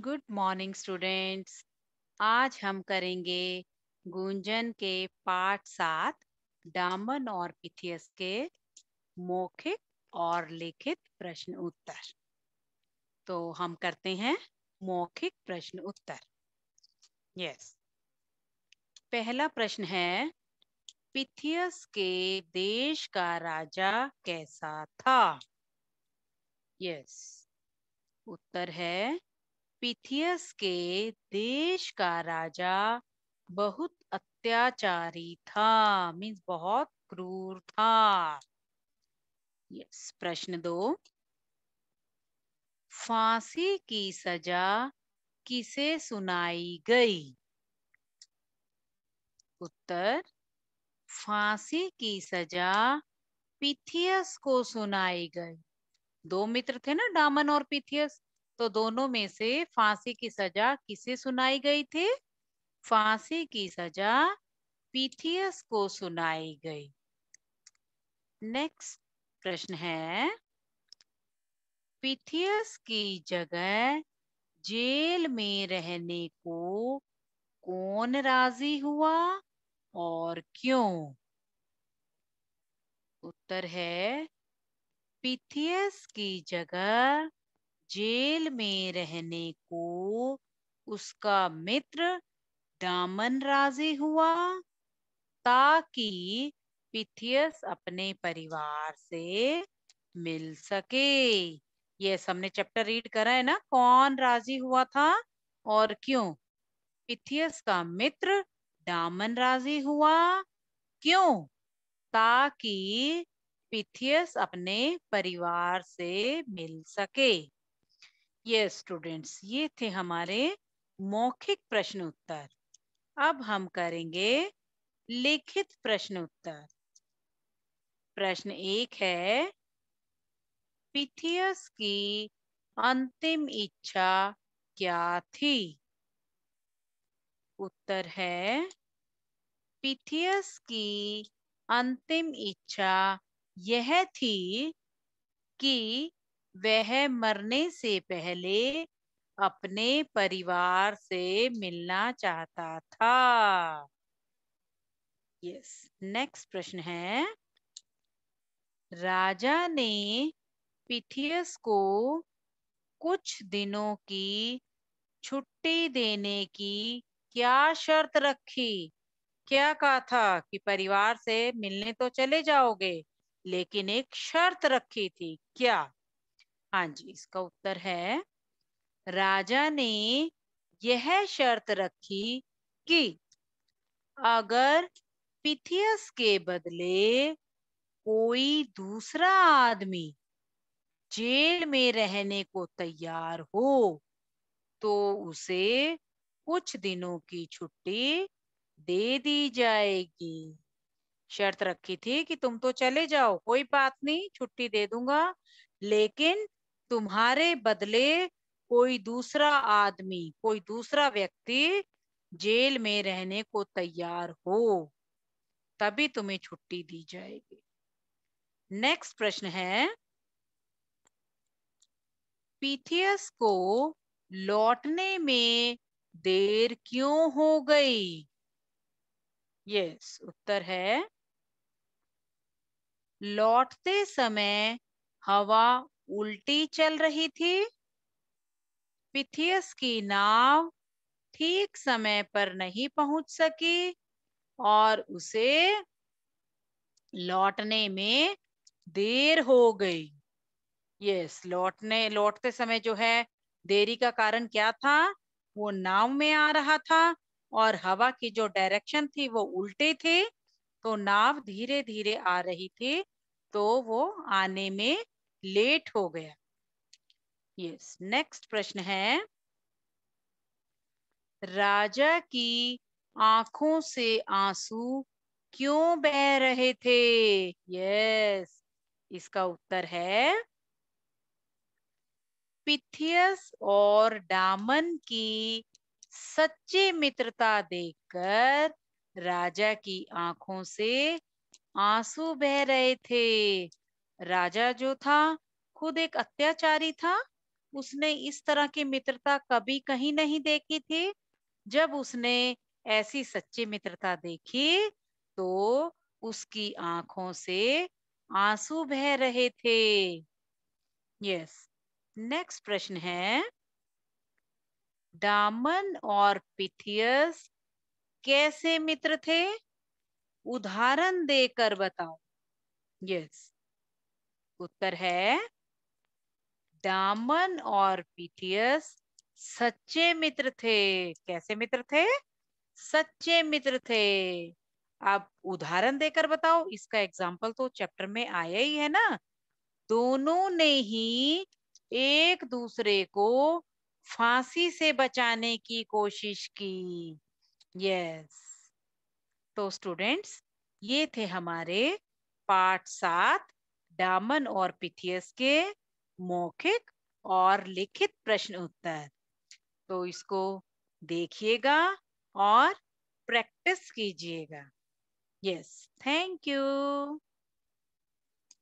Good morning students आज हम करेंगे गुंजन के पाठ सात, डामन और पिथियस के मौखिक और लिखित प्रश्न उत्तर। तो हम करते हैं मौखिक प्रश्न उत्तर। यस पहला प्रश्न है, पिथियस के देश का राजा कैसा था? यस उत्तर है पिथियस के देश का राजा बहुत अत्याचारी था मीन्स बहुत क्रूर था। यस प्रश्न दो। फांसी की सजा किसे सुनाई गई? उत्तर, फांसी की सजा पिथियस को सुनाई गई। दो मित्र थे ना, डामन और पिथियस। तो दोनों में से फांसी की सजा किसे सुनाई गई थी? फांसी की सजा पीथियस को सुनाई गई। नेक्स्ट प्रश्न है। पीथियस की जगह जेल में रहने को कौन राज़ी हुआ और क्यों? उत्तर है, पीथियस की जगह जेल में रहने को उसका मित्र दामन राज़ी हुआ, ताकि पिथियस अपने परिवार से मिल सके। ये हमने चैप्टर रीड करा है ना, कौन राज़ी हुआ था और क्यों? पिथियस का मित्र दामन राज़ी हुआ, क्यों? ताकि पिथियस अपने परिवार से मिल सके। ये स्टूडेंट्स ये थे हमारे मौखिक प्रश्न उत्तर। अब हम करेंगे लिखित प्रश्न उत्तर। प्रश्न एक है पिथियस की अंतिम इच्छा क्या थी? उत्तर है पिथियस की अंतिम इच्छा यह थी कि वह मरने से पहले अपने परिवार से मिलना चाहता था। यस नेक्स्ट प्रश्न है। राजा ने पिथियस को कुछ दिनों की छुट्टी देने की क्या शर्त रखी? क्या कहा था कि परिवार से मिलने तो चले जाओगे, लेकिन एक शर्त रखी थी, क्या? हाँ जी, इसका उत्तर है, राजा ने यह शर्त रखी कि अगर पिथियस के बदले कोई दूसरा आदमी जेल में रहने को तैयार हो तो उसे कुछ दिनों की छुट्टी दे दी जाएगी। शर्त रखी थी कि तुम तो चले जाओ, कोई बात नहीं, छुट्टी दे दूँगा, लेकिन तुम्हारे बदले कोई दूसरा आदमी, कोई दूसरा व्यक्ति जेल में रहने को तैयार हो, तभी तुम्हें छुट्टी दी जाएगी। नेक्स्ट प्रश्न है। पीथियस को लौटने में देर क्यों हो गई? यस उत्तर है। लौटते समय हवा उल्टी चल रही थी। पिथियस की नाव ठीक समय पर नहीं पहुँच सकी और उसे लौटने में देर हो गई। यस, लौटने, लौटते समय जो है, देरी का कारण क्या था? वो नाव में आ रहा था और हवा की जो डायरेक्शन थी वो उल्टे थे। तो नाव धीरे धीरे आ रही थी तो वो आने में लेट हो गया। यस नेक्स्ट प्रश्न है। राजा की आँखों से आँसू क्यों बह रहे थे? यस इसका उत्तर है। पिथियस और डामन की सच्ची मित्रता देखकर राजा की आँखों से आँसू बह रहे थे। राजा जो था, खुद एक अत्याचारी था। उसने इस तरह की मित्रता कभी कहीं नहीं देखी थी। जब उसने ऐसी सच्ची मित्रता देखी तो उसकी आँखों से आँसू बह रहे थे। यस नेक्स्ट प्रश्न है। दामन और पिथियस कैसे मित्र थे? उदाहरण देकर बताओ। यस उत्तर है, दामन और पिथियस सच्चे मित्र थे। कैसे मित्र थे? सच्चे मित्र थे। आप उदाहरण देकर बताओ, इसका एग्ज़ाम्पल तो चैप्टर में आया ही है ना। दोनों ने ही एक दूसरे को फांसी से बचाने की कोशिश की। यस तो स्टूडेंट्स ये थे हमारे पार्ट सात डामन और पिथियस के मौखिक और लिखित प्रश्न उत्तर। तो इसको देखिएगा और प्रैक्टिस कीजिएगा। Yes thank you